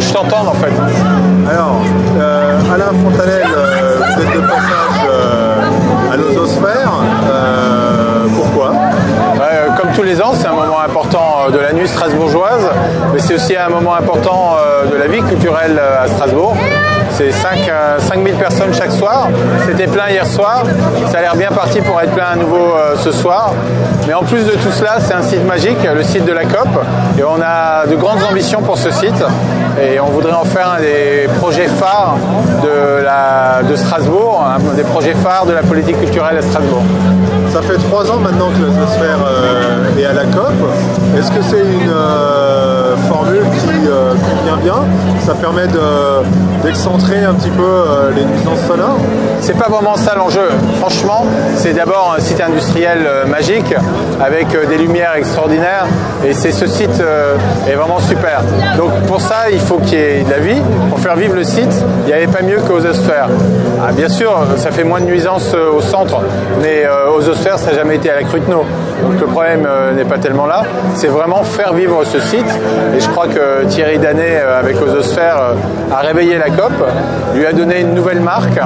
je t'entende en fait. Alors, euh, Alain Fontanel, euh, vous êtes de passage euh, à l'ososphère. Euh, pourquoi? Ouais, comme tous les ans, c'est un moment important de la nuit strasbourgeoise, mais c'est aussi un moment important de la vie culturelle à Strasbourg. C'est 5, 5000 personnes chaque soir. C'était plein hier soir. Ça a l'air bien parti pour être plein à nouveau euh, ce soir. Mais en plus de tout cela, c'est un site magique, le site de la COP. Et on a de grandes ambitions pour ce site. Et on voudrait en faire un des projets phares de, Strasbourg, un des projets phares de la politique culturelle à Strasbourg. Ça fait trois ans maintenant que l'ososphère euh, est à la COP. Est-ce que c'est une euh, formule qui euh, convient bien? Ça permet de- d'excentrer un petit peu euh, les nuisances sonores C'est pas vraiment ça l'enjeu. Franchement, c'est d'abord un site industriel euh, magique avec euh, des lumières extraordinaires et c'est ce site est vraiment super. Donc pour ça, il faut qu'il y ait de la vie. Pour faire vivre le site, il n'y avait pas mieux qu'aux osphères. Ah, bien sûr, ça fait moins de nuisances au centre, mais aux osphères, ça n'a jamais été à la Cruteno. Donc le problème n'est pas tellement là. C'est vraiment faire vivre ce site. Et je crois que Thierry Danet, avec Ososphère, a réveillé la Lui a donné une nouvelle marque.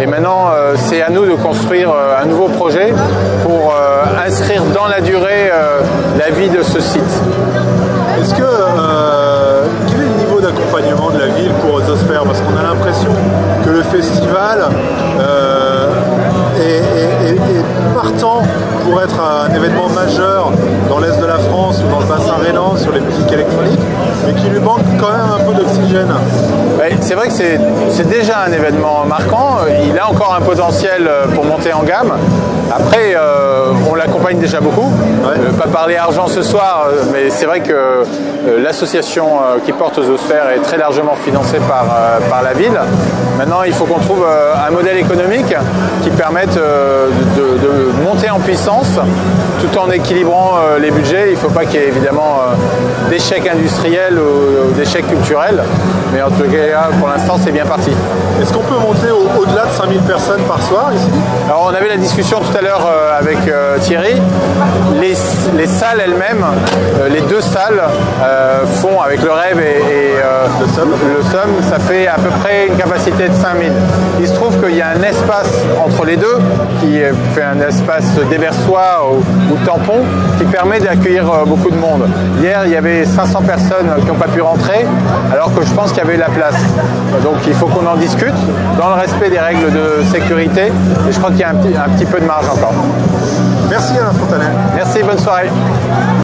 Et maintenant, euh, c'est à nous de construire euh, un nouveau projet pour euh, inscrire dans la durée la vie de ce site. Est-ce que quel est le niveau d'accompagnement de la ville pour Ososphère? Parce qu'on a l'impression que le festival est, est- est- est partant pour être un événement majeur dans l'est de la France ou dans le bassin rhénan sur les musiques électroniques, mais qu'il lui manque quand même un peu d'oxygène. Ouais, C'est vrai que c'est déjà un événement marquant. Il a encore un potentiel euh, pour monter en gamme. Après, euh, on l'accompagne déjà beaucoup. Ouais. Je ne vais pas parler argent ce soir, euh, mais c'est vrai que euh, l'association euh, qui porte aux osphères est très largement financée par, euh, par la ville. Maintenant, il faut qu'on trouve euh, un modèle économique qui permette euh, de, de monter en puissance tout en équilibrant euh, les budgets. Il ne faut pas qu'il y ait évidemment euh, d'échecs industriels ou, d'échecs culturels. Mais en tout cas, pour l'instant, c'est bien parti. Est-ce qu'on peut monter au- au-delà de 5000 personnes par soir ici? Alors, on avait la discussion tout à l'heure euh, avec euh, Thierry. Les, les salles elles-mêmes, euh, les deux salles, font avec le rêve et, Le Somme, ça fait à peu près une capacité de 5000. Il se trouve qu'il y a un espace entre les deux qui fait un espace déversoir ou, ou tampon qui permet d'accueillir euh, beaucoup de monde. Hier, il y avait 500 personnes qui n'ont pas pu rentrer alors que je pense qu'il y avait la place. Donc il faut qu'on en discute dans le respect des règles de sécurité et je crois qu'il y a un petit, un petit peu de marge encore. Merci Alain Fontanel. Merci, bonne soirée.